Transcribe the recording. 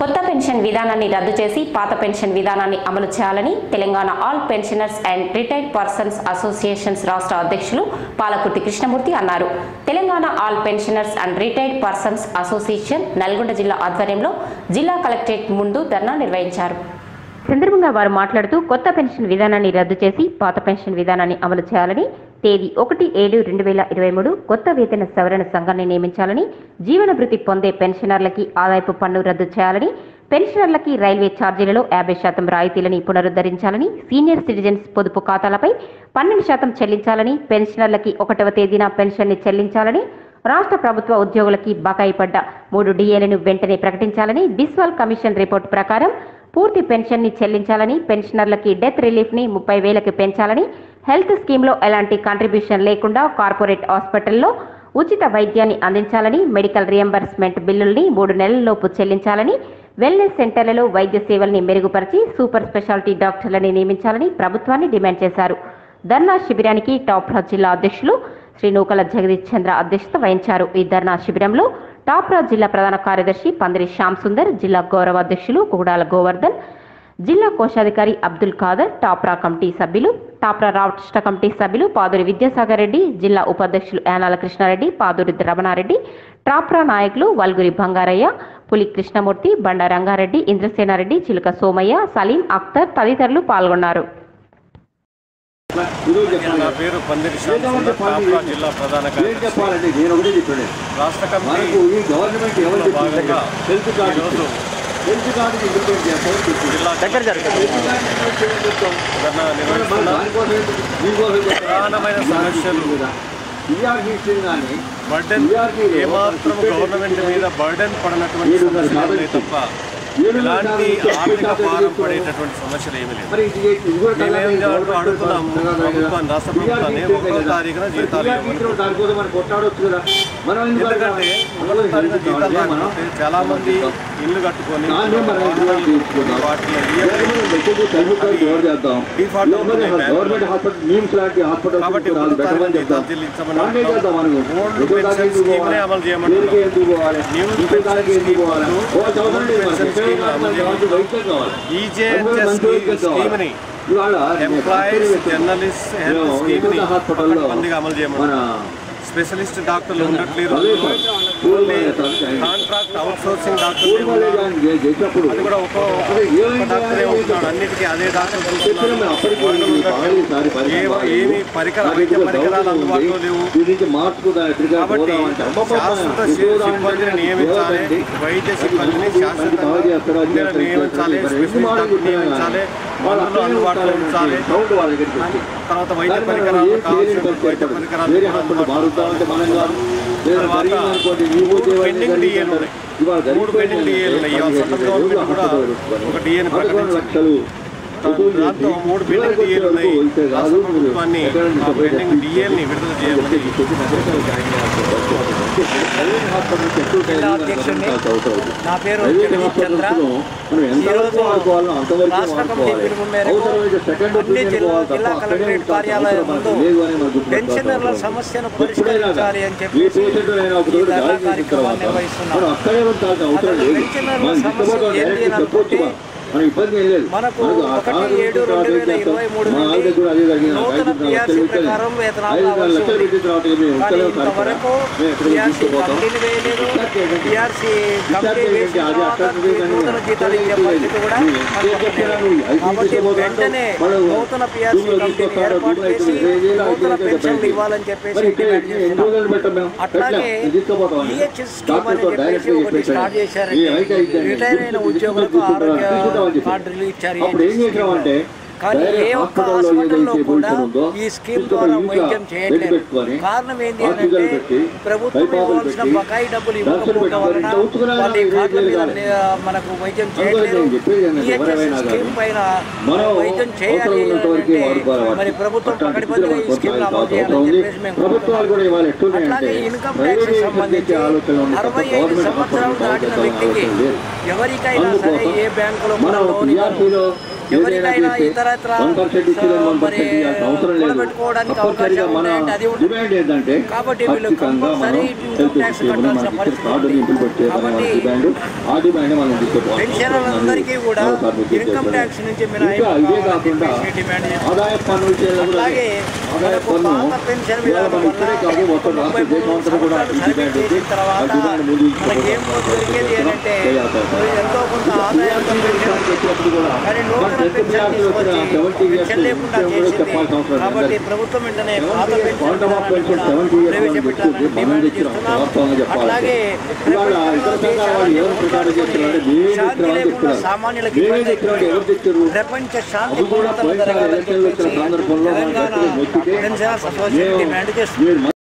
కొత్త పెన్షన్ విధానాన్ని రద్దు చేసి పాత పెన్షన్ విధానాన్ని అమలు చేయాలని Telangana all pensioners and retired persons associations రాష్ట్ర అధ్యక్షులు పాలకుర్తి కృష్ణమూర్తి అన్నారు. Telangana all pensioners and retired persons association Nalgonda జిల్లా ఆధ్వర్యంలో జిల్లా కలెక్టరేట్ ముందు ధర్నా నిర్వహించారు. సందర్భంగా వారు మాట్లాడుతూ కొత్త పెన్షన్ విధానాన్ని రద్దు చేసి పాత పెన్షన్ విధానాన్ని అమలు చేయాలని తేదీ ఒకటి ఏడు రెండు వేల ఇరవై మూడు కొత్త వేతన సవరణ సంఘాన్ని నియమించాలని జీవనభృతి పొందే పెన్షనర్లకి ఆదాయపు పన్ను రద్దు చేయాలని పెన్షనర్లకి రైల్వే ఛార్జీలలో యాభై శాతం రాయితీలని పునరుద్ధరించాలని సీనియర్ సిటిజన్స్ పొదుపు ఖాతాలపై పన్నెండు శాతం చెల్లించాలని పెన్షనర్లకి ఒకటవ తేదీన పెన్షన్ని చెల్లించాలని రాష్ట్ర ప్రభుత్వ ఉద్యోగులకి బకాయి పడ్డ మూడు డిఏలను వెంటనే ప్రకటించాలని బిస్వాల్ కమిషన్ రిపోర్టు ప్రకారం పూర్తి పెన్షన్ని చెల్లించాలని పెన్షనర్లకి డెత్ రిలీఫ్ని ముప్పై వేలకు పెంచాలని హెల్త్ స్కీమ్లో ఎలాంటి కాంట్రిబ్యూషన్ లేకుండా కార్పొరేట్ హాస్పిటల్లో ఉచిత వైద్యాన్ని అందించాలని మెడికల్ రియంబర్స్మెంట్ బిల్లుల్ని మూడు నెలల్లోపు చెల్లించాలని వెల్నెస్ సెంటర్లలో వైద్య సేవల్ని మెరుగుపరిచి సూపర్ స్పెషాలిటీ డాక్టర్లని నియమించాలని ప్రభుత్వాన్ని డిమాండ్ చేశారు. ధర్నా శిబిరానికి టాప్ రాజ్ జిల్లా అధ్యక్షులు శ్రీ నూకల జగదీష్ చంద్ర అధ్యక్షత వహించారు. ఈ ధర్నా శిబిరంలో టాప్ రాజ్ జిల్లా ప్రధాన కార్యదర్శి పందిరి శ్యామ్ సుందర్ జిల్లా గౌరవ అధ్యక్షులు కుగుడాల గోవర్ధన్ జిల్లా కోశాధికారి అబ్దుల్ ఖాదర్ టాప్రా కమిటీ సభ్యులు టాప్రా రాష్ట్ర కమిటీ సభ్యులు పాదూరి విద్యాసాగర్ రెడ్డి జిల్లా ఉపాధ్యక్షులు యానాల కృష్ణారెడ్డి పాదూరి రమణారెడ్డి టాప్రా నాయకులు వల్గురి బంగారయ్య పులి కృష్ణమూర్తి బండ రంగారెడ్డి ఇంద్రసేనారెడ్డి చిలుక సోమయ్య సలీం అఖ్తర్ తదితరులు పాల్గొన్నారు. నా పేరు పందిరి జిల్లా ప్రధాన రాష్ట్ర కమిటీ దగ్గర జరుగుతుంది. ప్రధానమైన సమస్యలు బర్డెన్ ఏమాత్రం గవర్నమెంట్ మీద బర్డెన్ పడినటువంటి సమస్యలే తప్ప ఎలాంటి ఆర్థిక భారం పడేటటువంటి సమస్యలు ఏమీ లేవు మరి ఇది ఇది కూడా మేమేం చేయాలంటూ అడుగుతున్నాము ప్రభుత్వాన్ని రాష్ట్ర ప్రభుత్వాన్ని ఒకటో తారీఖున జీతాలు ఇవ్వమని దానికోసం మనం కొట్టాడొచ్చు కదా మనం ఎందుకు ఎందుకంటే ఒకటో తారీఖున జీతాలు రాకపోతే చాలా మంది ఇల్లు కట్టుకొని దాన్ని మనం ఇంటిలో తీసుకుందాం. వాటిలో గవర్నమెంట్ ఎక్కువ సెల్ఫ్ కార్డు ఎవరు చేద్దాం డిఫాల్ట్ లోపల అవుతున్నాయి గవర్నమెంట్ హాస్పిటల్ నిమ్స్ లాంటి హాస్పిటల్ కాబట్టి రాదు ఒకటో పెట్టమని తారీఖున చెప్తాం జీతాలు చెల్లించమని దాన్నే చేద్దాం మనం ఓల్డ్ ఎక్కువ పెన్షన్ దానికి ఎందుకు స్కీమ్నే పోవాలి? అమలు చేయమంటున్నాం. స్కీమ్ స్కీమ్ స్కీమ్ని ఎంప్లాయీస్ జర్నలిస్ట్ హెల్త్ స్కీమ్ని హాస్పిటల్లో పకడ్బందీగా అమలు చేయమని స్పెషలిస్ట్ డాక్టర్లు ఉండట్లేరు ఓన్లీ కాంట్రాక్ట్ అవుట్ సోర్సింగ్ డాక్టర్లు అది కూడా ఒక డాక్టరే ఉంటున్నాడు. అన్నిటికీ అదే డాక్టర్ ఏమి పరికర వైద్య పరికరాలు అందుబాటులో లేవు. కాబట్టి శాశ్వత సిబ్బందిని నియమించాలి. వైద్య సిబ్బందిని శాశ్వతంగా నియమించాలి. స్పెషలిస్ట్ నియమించాలి. మందులు అందుబాటులో ఉంచాలి. తర్వాత వైద్య పరికరాలు కావాల్సిన వైద్య పరికరాలు కూడా అందుబాటులో పెండింగ్ డిఏలు ఉన్నాయి. మూడు పెండింగ్ డిఏలు ఉన్నాయి. ఇవాళ గవర్నమెంట్ దాంతో మూడు డిఏలు ఉన్నాయి రాష్ట్ర ప్రభుత్వాన్ని ఆ పెండింగ్ డిఏల్ని విడుదల నా పేరు ఈరోజు రాష్ట్ర కమిటీ పిలుపు మేరకు అన్ని జిల్లా జిల్లా కలెక్టరేట్ కార్యాలయం ముందు పెన్షనర్ల సమస్యను పరిష్కరించాలి అని చెప్పి ఈ ధర్నా కార్యక్రమాన్ని నిర్వహిస్తున్నాం అసలు పెన్షనర్ల సమస్య ఏంటి అని అనుకుంటే మనకు ఒకటి ఏడు రెండు వేల ఇరవై మూడు నుండి నూతన పిఆర్సీ ప్రకారం వేతనాలు రావాల్సి ఉంది. కానీ ఇంతవరకు పిఆర్సీ కంపెనీలు వేయలేదు పిఆర్సీ కంపెనీ వేసిన తర్వాత నూతన జీతాలు ఇచ్చే పరిస్థితి కూడా చేసి నూతన పెన్షన్లు ఇవ్వాలని చెప్పేసి డిమాండ్ చేస్తున్నాం. అట్లాగే ఈహెచ్ఎస్ స్కీమ్ అని. చెప్పేసి ఒకటి స్టార్ట్ చేశారండి. రిటైర్ అయిన ఉద్యోగులకు ఆరోగ్య కార్డులు ఇచ్చారు అప్పుడు ఏం చేసామంటే కానీ ఏ ఒక్క హాస్పిటల్లో కూడా ఈ స్కీమ్ ద్వారా వైద్యం చేయట్లేదు. కారణం ఏంటి అని అంటే ప్రభుత్వం ఇవ్వాల్సిన బకాయి డబ్బులు ఇవ్వకపోవడం వలన వాళ్ళ ఈ కార్డుల మీద మనకు వైద్యం చేయట్లేదు. స్కీమ్ పైన వైద్యం చేయాలి అంటే మరి ప్రభుత్వం పకడ్బందీగా ఈ స్కీమ్ అమలు చేయాలని చెప్పేసి మేము అట్లాగే ఇన్కమ్ ట్యాక్స్ సంబంధించి అరవై ఐదు సంవత్సరాలు దాటిన వ్యక్తికి ఎవరికైనా సరే ఏ బ్యాంకులో లోన్ ఎవరికైనా ఇతరత్ర మరి కూడబెట్టుకోవడానికి అవకాశం అది ఉంటుంది. కాబట్టి వీళ్ళు కంపల్సరీ ఇన్కమ్ ట్యాక్స్ కట్టాల్సిన పరిస్థితి కాబట్టి పెన్షనర్లందరికీ కూడా ఇన్కమ్ ట్యాక్స్ నుంచి మినహాయింపు కావాలని డిమాండ్ అలాగే మనకు పాత పెన్షన్ విధానం వల్ల ముప్పై మూడు సంవత్సరాలు సర్వీస్ చేసిన తర్వాత మనకి దొరికేది ఏంటంటే ఎంతో కొంత ఆదాయం కానీ నూతన పెన్షన్ తీసుకొచ్చి పెన్షన్ లేకుండా చేసింది. కాబట్టి ప్రభుత్వం వెంటనే పాత పెన్షన్ విధానాన్ని కూడా ప్రవేశపెట్టాలని డిమాండ్ చేస్తున్నాం. అట్లాగే శాంతి లేకుండా సామాన్యులకి ప్రపంచ శాంతి జరగాలని చెప్పేసి తెలంగాణ అసోసియేషన్ డిమాండ్ చేస్తుంది